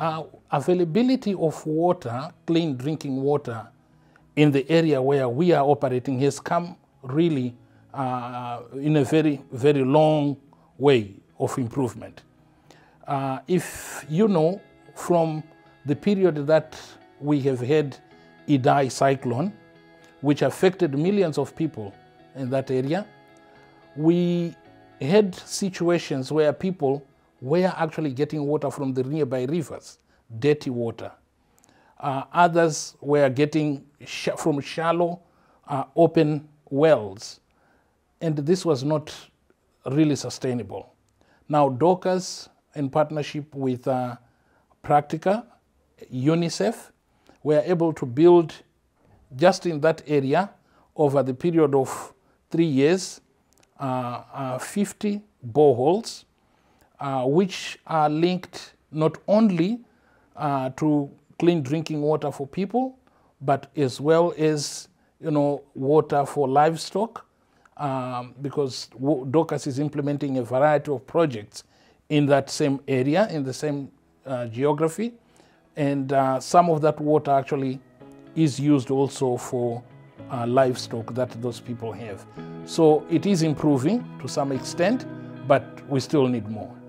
Uh, availability of water, clean drinking water, in the area where we are operating has come really uh, in a very, very long way of improvement. Uh, if you know from the period that we have had Idai cyclone, which affected millions of people in that area, we had situations where people were actually getting water from the nearby rivers, dirty water. Uh, others were getting sh from shallow, uh, open wells. And this was not really sustainable. Now, Dorcas, in partnership with uh, Practica, UNICEF, were able to build just in that area over the period of three years uh, uh, 50 boreholes, uh, which are linked not only uh, to clean drinking water for people, but as well as you know water for livestock, um, because Dorcas is implementing a variety of projects in that same area, in the same uh, geography, and uh, some of that water actually is used also for uh, livestock that those people have. So it is improving to some extent, but we still need more.